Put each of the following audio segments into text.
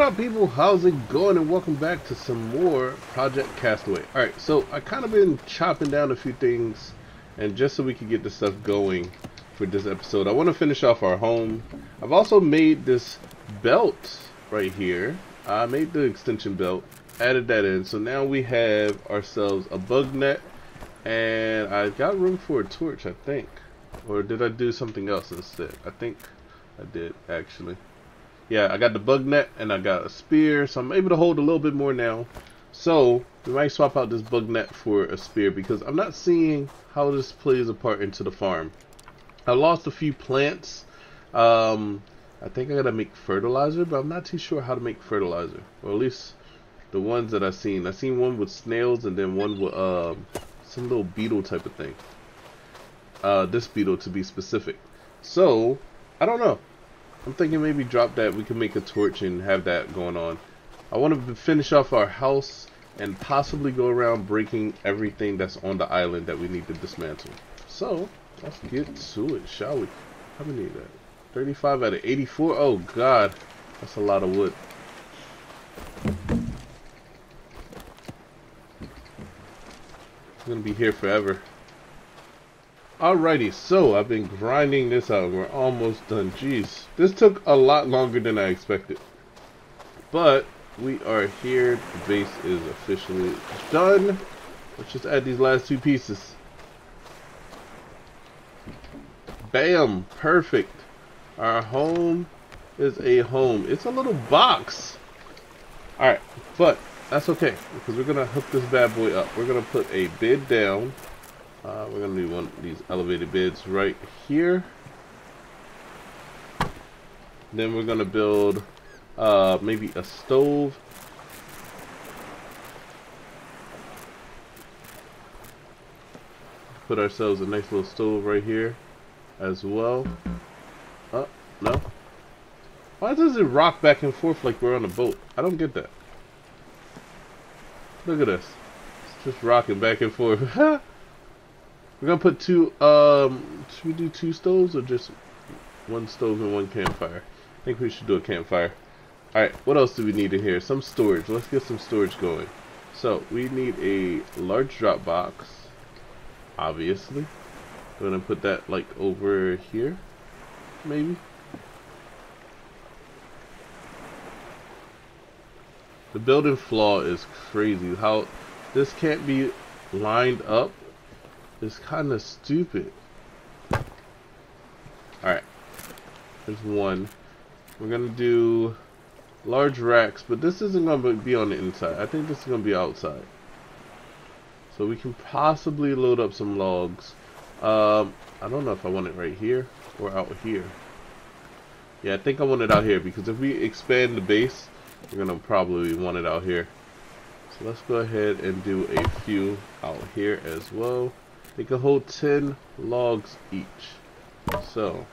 what up people? How's it going? And welcome back to some more Project Castaway. Alright, so I kind of been chopping down a few things and just so we can get the stuff going for this episode, I want to finish off our home. I've also made this belt right here. I made the extension belt, added that in. So now we have ourselves a bug net and I got room for a torch, I think. Or did I do something else instead? I think I did actually yeah, I got the bug net and I got a spear, so I'm able to hold a little bit more now. So we might swap out this bug net for a spear because I'm not seeing how this plays a part into the farm. I lost a few plants. Um, I think I gotta make fertilizer, but I'm not too sure how to make fertilizer. Or at least the ones that I've seen. I've seen one with snails and then one with um, some little beetle type of thing. Uh, this beetle to be specific. So I don't know. I'm thinking maybe drop that. We can make a torch and have that going on. I want to finish off our house and possibly go around breaking everything that's on the island that we need to dismantle. So, let's get to it, shall we? How many of that? 35 out of 84? Oh, God. That's a lot of wood. It's going to be here forever. Alrighty, so I've been grinding this out. We're almost done. Jeez, this took a lot longer than I expected. But we are here. The base is officially done. Let's just add these last two pieces. Bam! Perfect. Our home is a home. It's a little box. Alright, but that's okay because we're going to hook this bad boy up. We're going to put a bed down. Uh, we're going to do one of these elevated beds right here. Then we're going to build uh, maybe a stove. Put ourselves a nice little stove right here as well. Oh, no. Why does it rock back and forth like we're on a boat? I don't get that. Look at this. It's just rocking back and forth. We're gonna put two, um, should we do two stoves or just one stove and one campfire? I think we should do a campfire. Alright, what else do we need in here? Some storage. Let's get some storage going. So, we need a large drop box, obviously. We're gonna put that, like, over here, maybe? The building flaw is crazy. How this can't be lined up is kind of stupid. Alright. There's one. We're going to do large racks, but this isn't going to be on the inside. I think this is going to be outside. So we can possibly load up some logs. Um, I don't know if I want it right here or out here. Yeah, I think I want it out here because if we expand the base, we're going to probably want it out here. So let's go ahead and do a few out here as well. They can hold 10 logs each. So,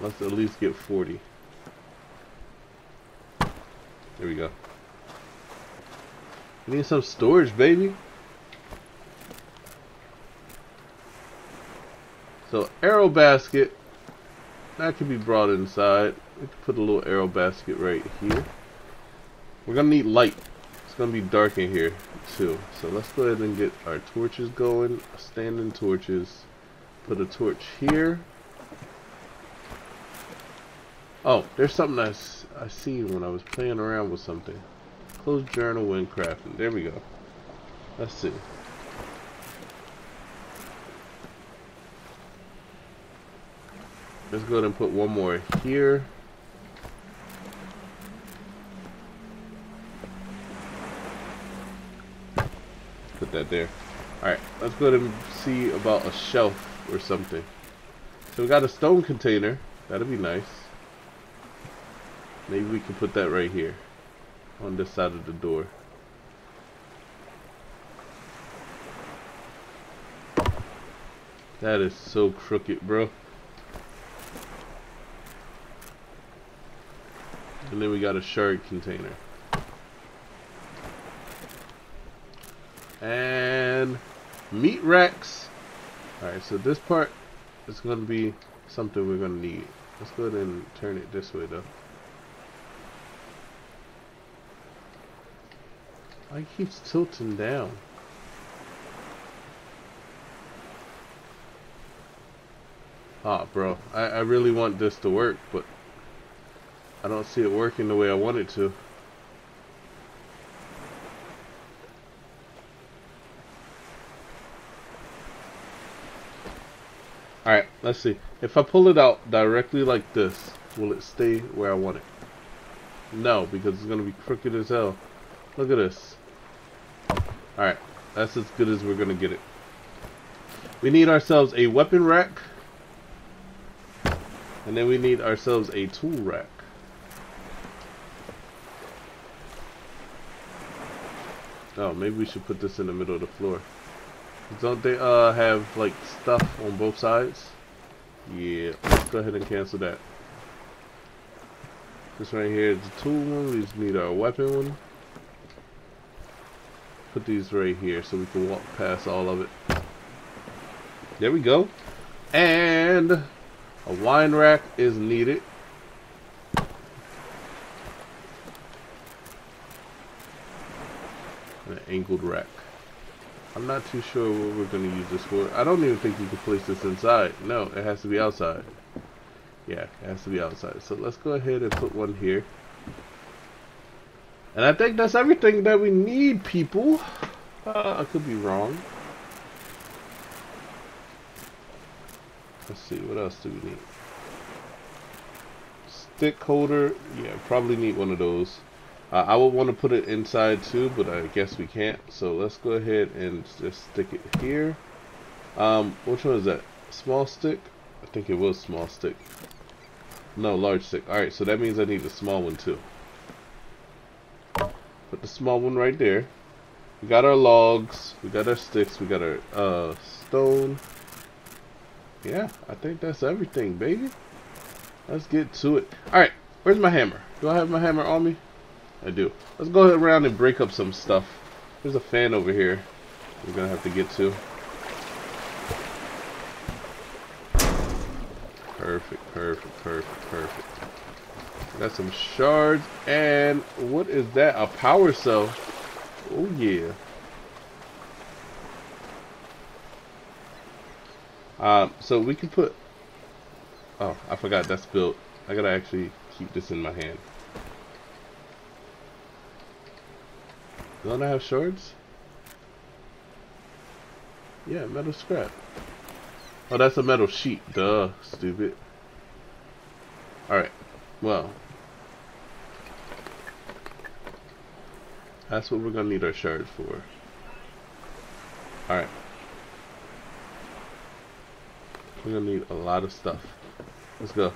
let's at least get 40. There we go. We need some storage, baby. So, arrow basket. That can be brought inside. We can put a little arrow basket right here. We're going to need light. It's to be dark in here too. So let's go ahead and get our torches going. Standing torches. Put a torch here. Oh, there's something I, I see when I was playing around with something. Close journal when crafting. There we go. Let's see. Let's go ahead and put one more here. Put that there. Alright, let's go and see about a shelf or something. So we got a stone container. That'll be nice. Maybe we can put that right here. On this side of the door. That is so crooked, bro. And then we got a shard container. And meat racks. Alright, so this part is going to be something we're going to need. Let's go ahead and turn it this way though. I keeps tilting down. Ah, bro. I, I really want this to work, but I don't see it working the way I want it to. Alright, let's see. If I pull it out directly like this, will it stay where I want it? No, because it's going to be crooked as hell. Look at this. Alright, that's as good as we're going to get it. We need ourselves a weapon rack. And then we need ourselves a tool rack. Oh, maybe we should put this in the middle of the floor. Don't they uh have like stuff on both sides? Yeah, let's go ahead and cancel that. This right here is the tool one. We just need our weapon one. Put these right here so we can walk past all of it. There we go. And a wine rack is needed. An angled rack. I'm not too sure what we're going to use this for. I don't even think you can place this inside. No, it has to be outside. Yeah, it has to be outside. So let's go ahead and put one here. And I think that's everything that we need, people. Uh, I could be wrong. Let's see, what else do we need? Stick holder. Yeah, probably need one of those. Uh, I would want to put it inside too, but I guess we can't. So let's go ahead and just stick it here. Um, which one is that? Small stick? I think it was small stick. No, large stick. Alright, so that means I need a small one too. Put the small one right there. We got our logs. We got our sticks. We got our uh, stone. Yeah, I think that's everything, baby. Let's get to it. Alright, where's my hammer? Do I have my hammer on me? I do. Let's go around and break up some stuff. There's a fan over here we're going to have to get to. Perfect, perfect, perfect, perfect. Got some shards. And what is that? A power cell. Oh, yeah. Um, so we can put... Oh, I forgot that's built. I gotta actually keep this in my hand. Don't I have shards? Yeah, metal scrap. Oh, that's a metal sheet. Duh, stupid. Alright, well. That's what we're gonna need our shards for. Alright. We're gonna need a lot of stuff. Let's go.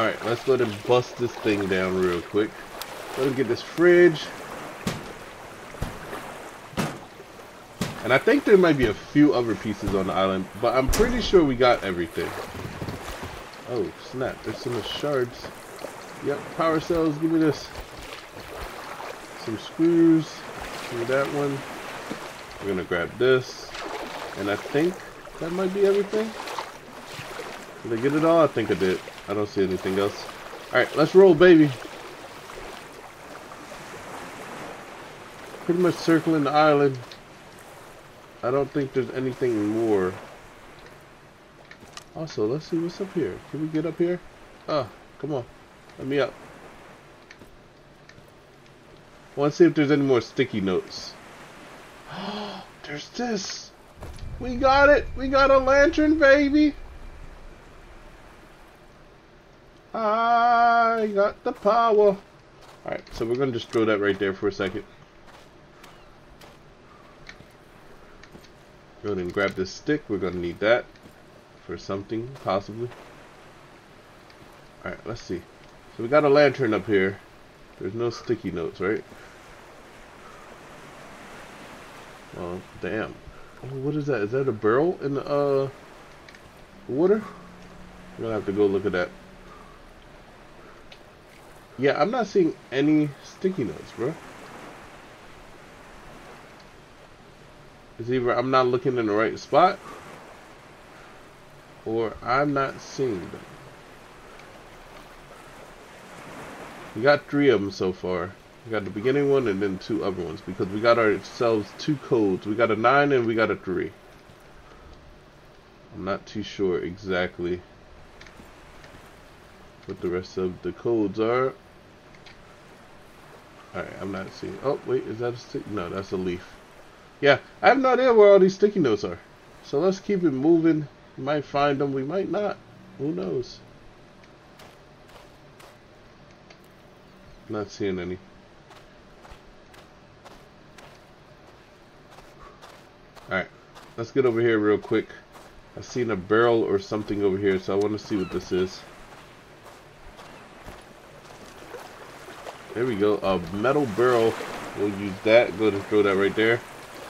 Alright, let's go ahead and bust this thing down real quick. Let me get this fridge. And I think there might be a few other pieces on the island, but I'm pretty sure we got everything. Oh, snap. There's some shards. Yep, power cells. Give me this. Some screws. Give me that one. We're going to grab this. And I think that might be everything. Did I get it all? I think I did. I don't see anything else. Alright, let's roll, baby. Pretty much circling the island. I don't think there's anything more. Also, let's see what's up here. Can we get up here? Oh, come on. Let me up. Want to see if there's any more sticky notes. there's this. We got it. We got a lantern, baby. I got the power. Alright, so we're going to just throw that right there for a second. Go ahead and grab this stick. We're going to need that for something, possibly. Alright, let's see. So we got a lantern up here. There's no sticky notes, right? Oh, damn. Oh, what is that? Is that a barrel in the uh, water? We're going to have to go look at that. Yeah, I'm not seeing any sticky notes, bro. It's either I'm not looking in the right spot or I'm not seeing them. We got three of them so far. We got the beginning one and then two other ones because we got ourselves two codes. We got a 9 and we got a 3. I'm not too sure exactly what the rest of the codes are. Alright, I'm not seeing. Oh, wait, is that a stick? No, that's a leaf. Yeah, I have no idea where all these sticky notes are. So let's keep it moving. We might find them, we might not. Who knows? Not seeing any. Alright, let's get over here real quick. I seen a barrel or something over here, so I want to see what this is. There we go, a metal barrel. We'll use that. Go ahead and throw that right there.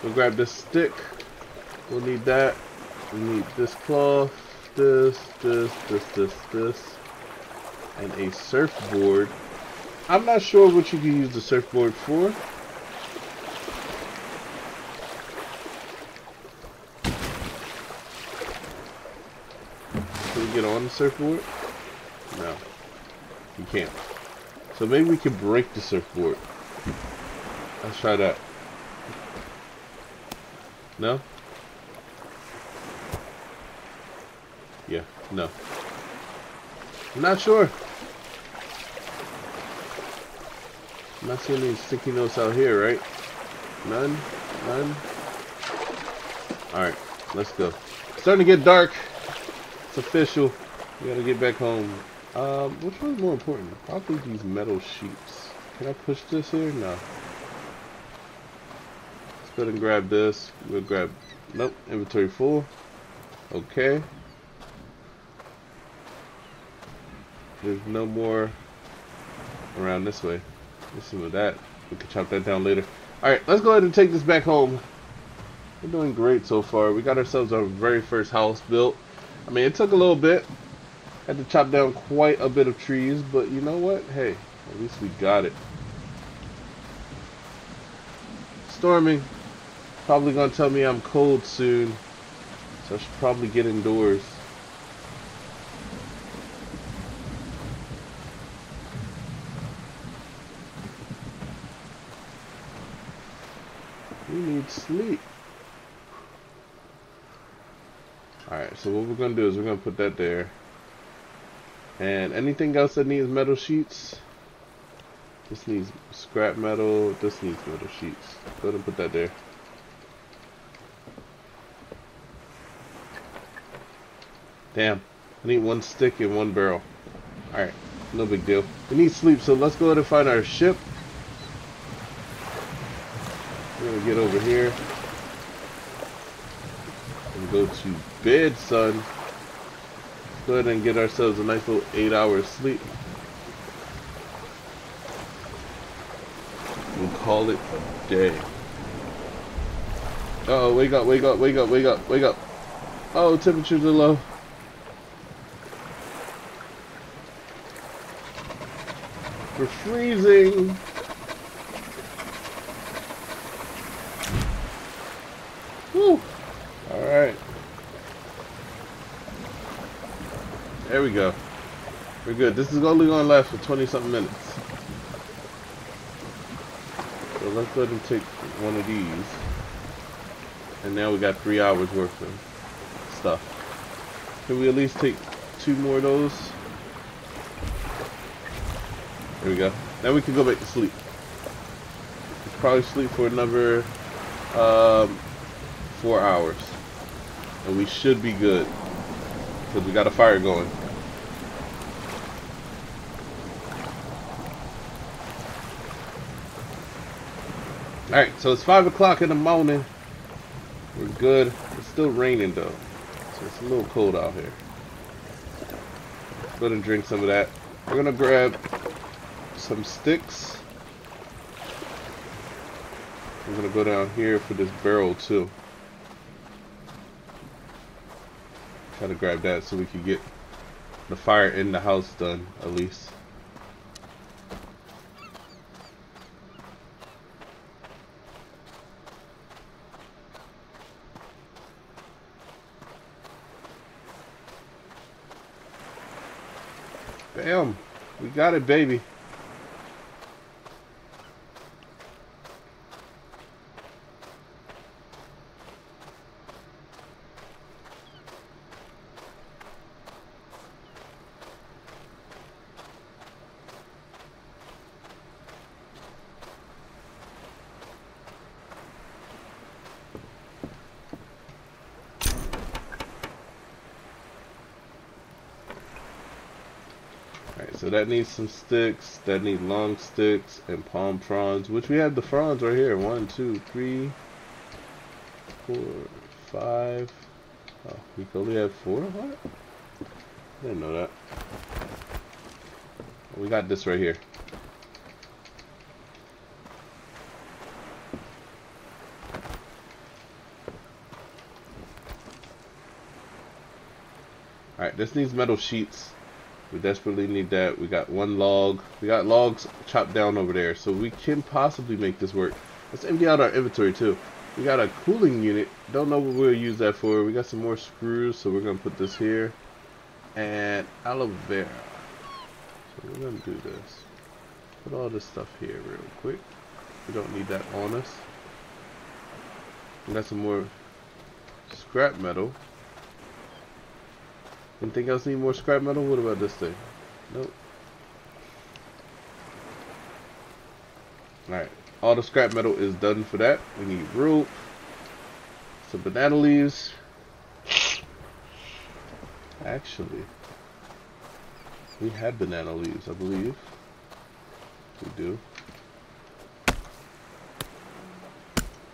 We'll grab this stick. We'll need that. We need this cloth, this, this, this, this, this, and a surfboard. I'm not sure what you can use the surfboard for. Can we get on the surfboard? No. You can't. So maybe we can break the surfboard. Let's try that. No? Yeah, no. I'm not sure. I'm not seeing any sticky notes out here, right? None? None? Alright, let's go. It's starting to get dark. It's official. We gotta get back home. Um, which one's more important? Probably these metal sheets. Can I push this here? No. Let's go ahead and grab this. We'll grab, nope, inventory full. Okay. There's no more around this way. Listen to that. We can chop that down later. Alright, let's go ahead and take this back home. We're doing great so far. We got ourselves our very first house built. I mean, it took a little bit. Had to chop down quite a bit of trees, but you know what? Hey, at least we got it. Storming. Probably gonna tell me I'm cold soon. So I should probably get indoors. We need sleep. Alright, so what we're gonna do is we're gonna put that there. And anything else that needs metal sheets? This needs scrap metal. This needs metal sheets. Go ahead and put that there. Damn. I need one stick and one barrel. Alright. No big deal. We need sleep, so let's go ahead and find our ship. We're gonna get over here. And go to bed, son. Go ahead and get ourselves a nice little eight hours sleep. And call it a day. Uh oh, wake up, wake up, wake up, wake up, wake up. Oh, temperatures are low. We're freezing. Woo. Alright. There we go. We're good. This is only going to last for 20 something minutes. So let's go ahead and take one of these. And now we got three hours worth of stuff. Can we at least take two more of those? There we go. Now we can go back to sleep. Probably sleep for another um, four hours. And we should be good. Because we got a fire going. Alright, so it's 5 o'clock in the morning. We're good. It's still raining though. So it's a little cold out here. Let's go and drink some of that. We're gonna grab some sticks. I'm gonna go down here for this barrel too. Try to grab that so we can get the fire in the house done at least. Bam. We got it, baby. So that needs some sticks, that need long sticks and palm fronds, which we have the fronds right here. One, two, three, four, five. Oh, we only have four? What? I didn't know that. We got this right here. Alright, this needs metal sheets. We desperately need that. We got one log. We got logs chopped down over there, so we can possibly make this work. Let's empty out our inventory too. We got a cooling unit. Don't know what we'll use that for. We got some more screws, so we're gonna put this here. And aloe vera. So we're gonna do this. Put all this stuff here real quick. We don't need that on us. We got some more scrap metal. Anything else need more scrap metal? What about this thing? Nope. Alright. All the scrap metal is done for that. We need rope. Some banana leaves. Actually, we had banana leaves, I believe. We do.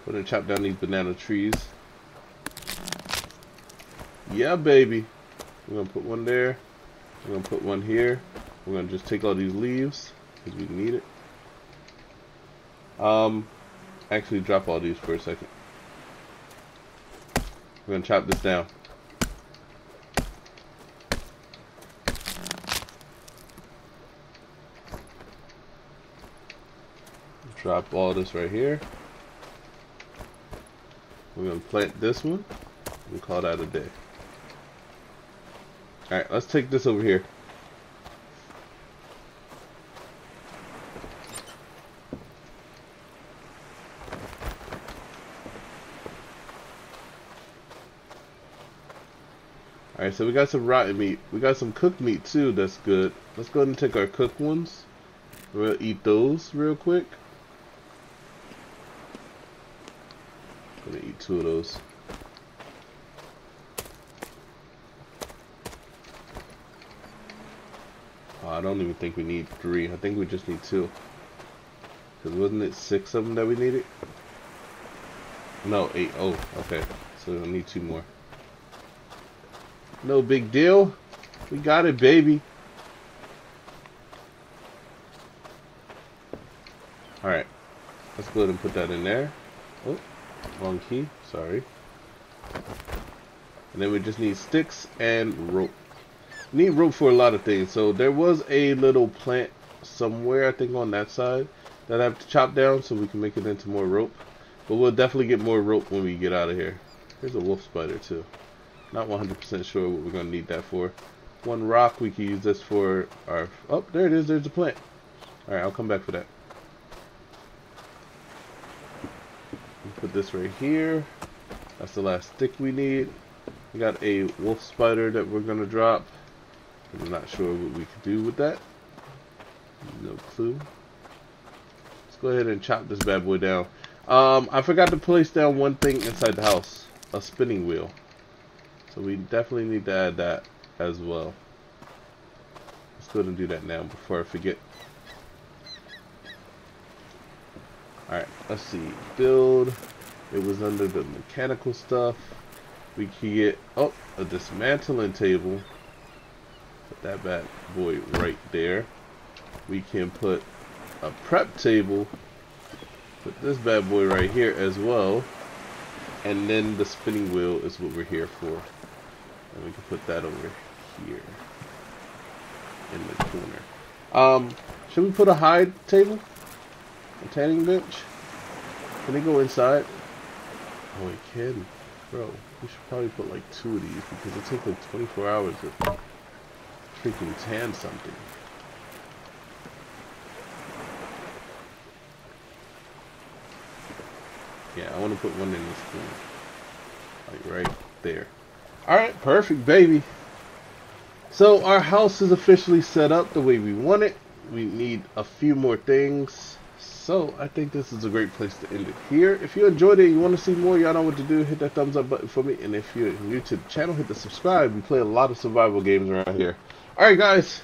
We're gonna chop down these banana trees. Yeah, baby. We're gonna put one there. We're gonna put one here. We're gonna just take all these leaves because we need it. Um, actually drop all these for a second. We're gonna chop this down. Drop all this right here. We're gonna plant this one and call that a day. Alright, let's take this over here. Alright, so we got some rotten meat. We got some cooked meat too, that's good. Let's go ahead and take our cooked ones. We'll eat those real quick. Gonna eat two of those. Oh, I don't even think we need three. I think we just need two. Because wasn't it six of them that we needed? No, eight. Oh, okay. So we need two more. No big deal. We got it, baby. Alright. Let's go ahead and put that in there. Oh, wrong key. Sorry. And then we just need sticks and rope. Need rope for a lot of things. So there was a little plant somewhere, I think on that side, that I have to chop down so we can make it into more rope. But we'll definitely get more rope when we get out of here. Here's a wolf spider too. Not 100% sure what we're going to need that for. One rock, we can use this for our... Oh, there it is. There's a plant. Alright, I'll come back for that. Put this right here. That's the last stick we need. We got a wolf spider that we're going to drop. I'm not sure what we could do with that. No clue. Let's go ahead and chop this bad boy down. Um, I forgot to place down one thing inside the house. A spinning wheel. So we definitely need to add that as well. Let's go ahead and do that now before I forget. Alright, let's see. Build. It was under the mechanical stuff. We can get, oh, a dismantling table. That bad boy right there. We can put a prep table. Put this bad boy right here as well. And then the spinning wheel is what we're here for. And we can put that over here. In the corner. Um, should we put a hide table? A tanning bench? Can they go inside? Oh, it can. Bro, we should probably put like two of these because it takes like 24 hours freaking tan something. Yeah, I want to put one in this corner. Like right there. Alright, perfect, baby. So our house is officially set up the way we want it. We need a few more things. So I think this is a great place to end it here. If you enjoyed it, you want to see more, y'all know what to do. Hit that thumbs up button for me. And if you're new to the channel, hit the subscribe. We play a lot of survival games around here. Alright guys,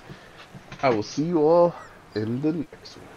I will see you all in the next one.